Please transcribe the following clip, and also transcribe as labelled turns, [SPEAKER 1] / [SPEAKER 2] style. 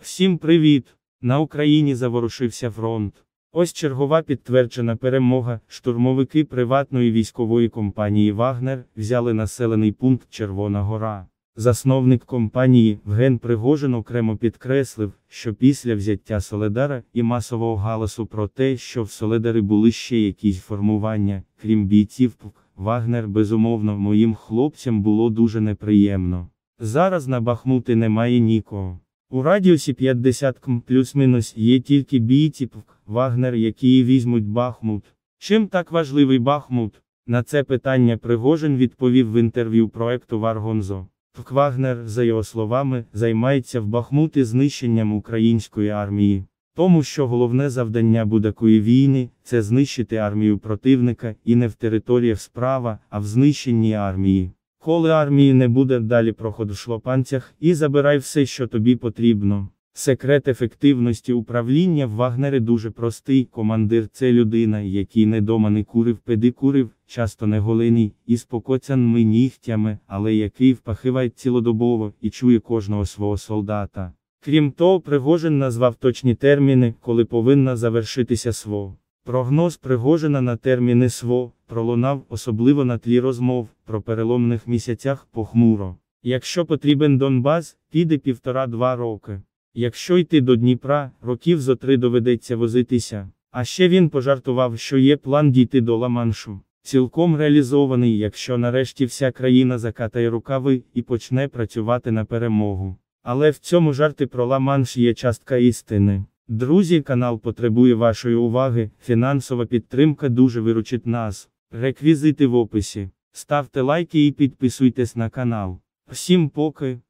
[SPEAKER 1] Всім привіт! На Україні заворушився фронт. Ось чергова підтверджена перемога. Штурмовики приватної військової компанії Вагнер взяли населений пункт Червона Гора. Засновник компанії Вген Пригожин окремо підкреслив, що після взяття Соледара і масового галасу про те, що в Соледарі були ще якісь формування, крім бійців, Вагнер безумовно моїм хлопцям було дуже неприємно. Зараз на Бахмути немає нікого. У радіусі 50 км плюс-мінус є тільки бійці Вагнер, які візьмуть Бахмут. Чим так важливий Бахмут? На це питання Пригожин відповів в інтерв'ю проекту Варгонзо. Вагнер, за його словами, займається в Бахмуті знищенням української армії. Тому що головне завдання будь-якої війни це знищити армію противника і не в територіях справа, а в знищенні армії. Коли армії не буде далі проходу шлопанцях, і забирай все, що тобі потрібно. Секрет ефективності управління в Вагнері дуже простий. Командир це людина, який не дома не курив, педикурив, часто не голений, і з покоцяними нігтями, але який впахиває цілодобово і чує кожного свого солдата. Крім того, Пригожин назвав точні терміни, коли повинна завершитися СВО. Прогноз Пригожина на терміни СВО пролунав особливо на тлі розмов про переломних місяцях похмуро. Якщо потрібен Донбас, піде півтора-два роки. Якщо йти до Дніпра, років зо три доведеться возитися. А ще він пожартував, що є план дійти до Ла-Маншу. Цілком реалізований, якщо нарешті вся країна закатає рукави і почне працювати на перемогу. Але в цьому жарти про Ла-Манш є частка істини. Друзі, канал потребує вашої уваги, фінансова підтримка дуже виручить нас. Реквізити в описі. Ставте лайки і підписуйтесь на канал. Всім поки.